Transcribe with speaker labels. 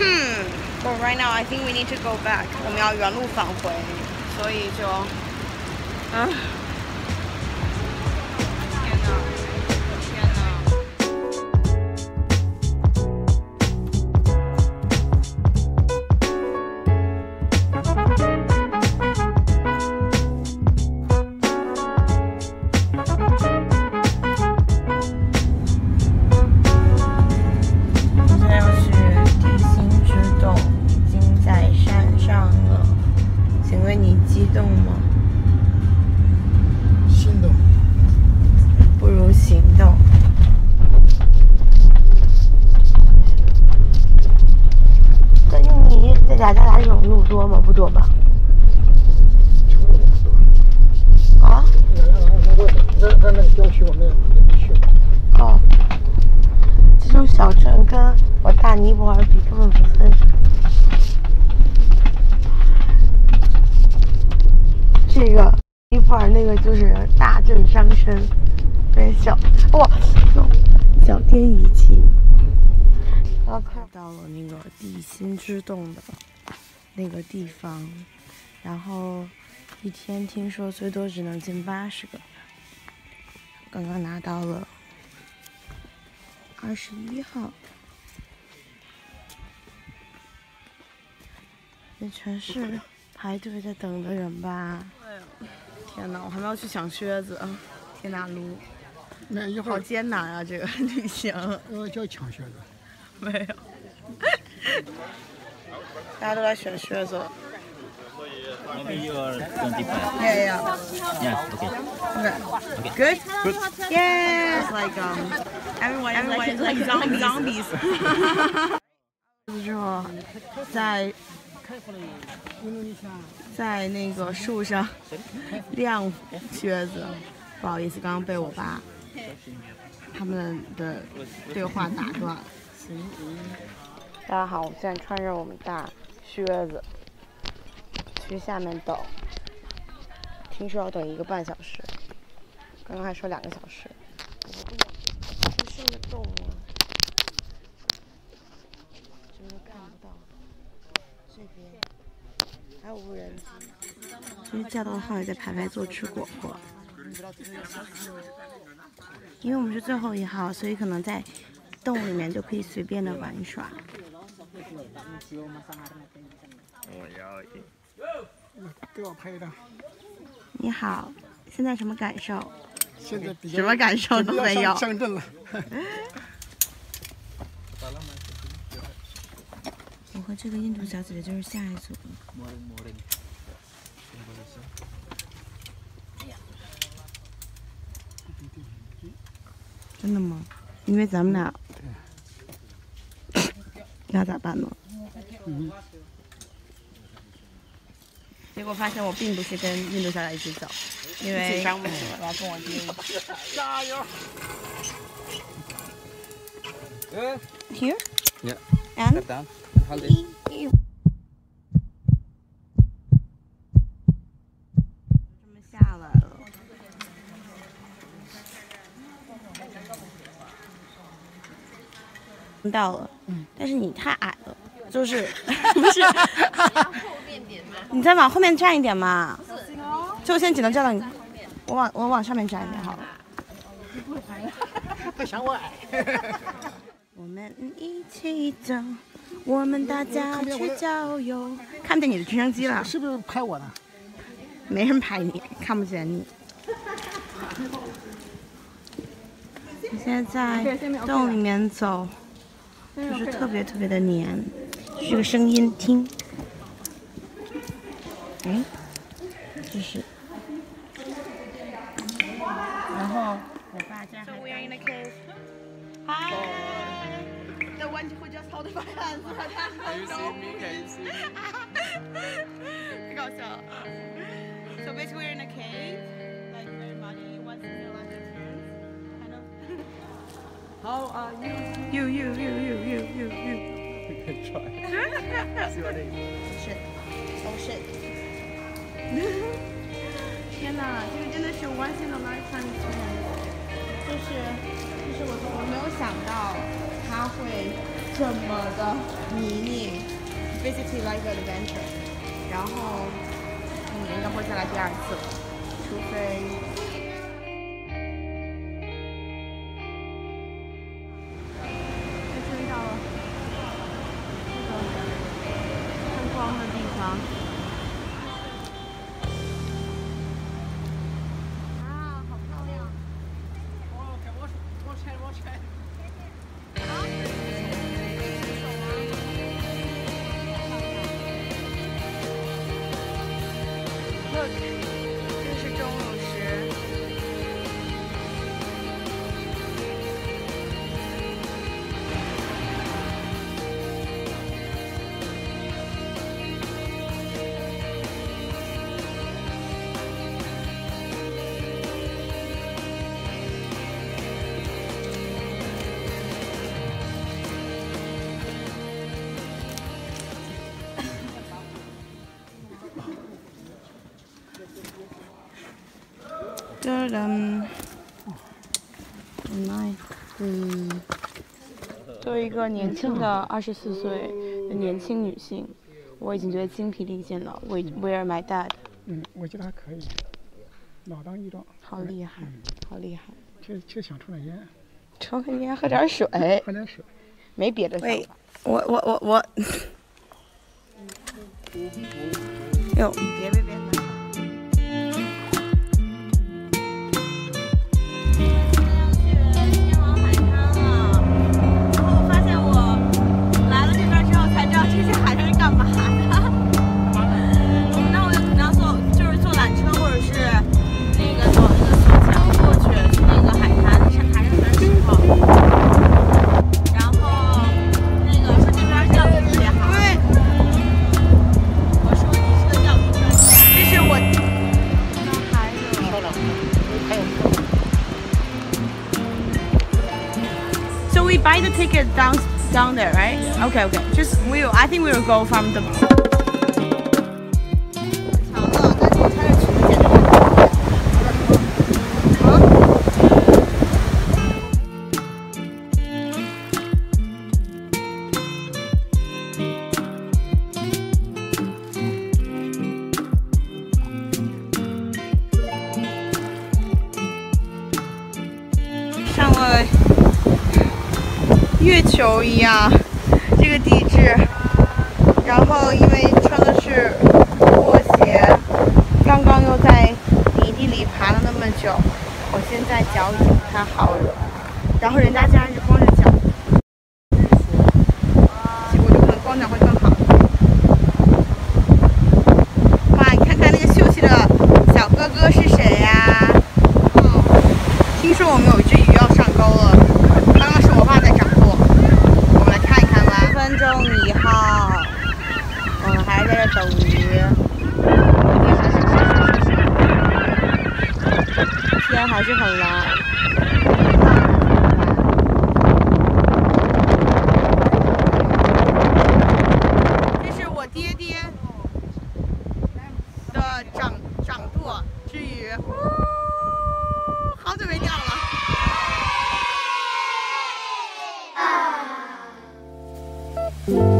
Speaker 1: 嗯 But right now, I think we need to go back. 我们要原路返回，所以就，啊。天哪！激动吗？
Speaker 2: 心动。
Speaker 1: 不如行动。在印尼，在雅加达这种路多吗？不多吧？啊？
Speaker 2: 在在那个郊区，我们也没去过。
Speaker 1: 哦，这种小镇跟我大尼泊尔比根本不算什么。这个尼泊尔那个就是大镇伤身，对小哇，小天怡情。然后看到了那个地心之洞的那个地方，然后一天听说最多只能进八十个。刚刚拿到了二十一号，这全是排队在等的人吧？天哪，我还没有去抢靴子，天哪路，好
Speaker 2: 那一会儿
Speaker 1: 艰难啊！这个旅行
Speaker 2: 呃叫抢靴子，
Speaker 1: 没有，大家都来选靴子。
Speaker 3: Maybe you are 25.
Speaker 1: Yeah, yeah.
Speaker 3: Yeah, okay.
Speaker 1: Okay. Good? Good. Yeah. It's like um, everyone, everyone is like zombies. zombies. 之后，在在那个树上晾靴子，不好意思，刚刚被我爸他们的对话打断了。大家好，我们现在穿着我们大靴子去下面等。听说要等一个半小时，刚刚还说两个小时。我不想，这是个洞啊，真的看不到。这边还有无人机。其实驾到号也在排排坐吃果果，因为我们是最后一号，所以可能在洞里面就可以随便的玩耍。
Speaker 2: 给我拍的。
Speaker 1: 你好，现在什么感受？
Speaker 2: 现在
Speaker 1: 什么感受都没有
Speaker 2: 上阵了。
Speaker 1: 我和这个印度小姐姐就是下一组。真的吗？因为咱们俩，那咋办呢？嗯结果发现我并不是跟印度小姐一起走，因为我要跟我弟一起。
Speaker 2: 加油
Speaker 1: ！Here
Speaker 3: Yeah.
Speaker 1: and
Speaker 3: down.
Speaker 1: 这么下来了。到了，嗯但是你太矮了，就是 不是？你再往后面站一点嘛。就现在只能站到你，我往我往上面站一点好了。
Speaker 2: 不想我矮。
Speaker 1: 我们一起走，我们大家去郊游。看不见你的直升机了，
Speaker 2: 是不是拍我的？
Speaker 1: 没人拍你，看不见你。我现在在洞里面走，就是特别特别的黏。这个声音听，哎，就是。然后我爸这样。So we are in a cave. Hi. The one who just held my hands. Can you see me? Can you see me? 太搞笑了。So basically we're in a cave, like very muddy. Once in your
Speaker 2: How are you?
Speaker 1: You, you, you, you, you, you, you.
Speaker 3: See what they
Speaker 1: Shit. Oh shit. 天哪，这个真的是 once in a lifetime experience，就是就是我我没有想到它会这这么的迷你，basically like an adventure。然后，嗯，应该会再来第二次，这噔噔，nice。嗯，作为一个年轻的二十四岁的年轻女性，我已经觉得精疲力尽了。We Where my dad？
Speaker 2: 嗯，我觉得还可以，老当益壮。
Speaker 1: 好厉害，好厉害！
Speaker 2: 就就想抽点烟，
Speaker 1: 抽根烟，喝点水，
Speaker 2: 喝点水。
Speaker 1: 没别的想法。我我我我。哟，别别别 the ticket down down there, right? Okay, okay. Just we'll. I think we will go from the. 月球一样，这个地质。然后因为穿的是拖鞋，刚刚又在泥地里爬了那么久，我现在脚已经不太好了。然后人家竟然是光着脚，我就可能光脚会更好。哇，你看看那个秀气的小哥哥是谁呀？听说我们有一只鱼要上钩了，刚刚是我爸在掌舵，我们来看一看吧。十分钟以后，我们还在这等鱼。还是很蓝。这是我爹爹的掌掌舵之鱼。好久没钓了。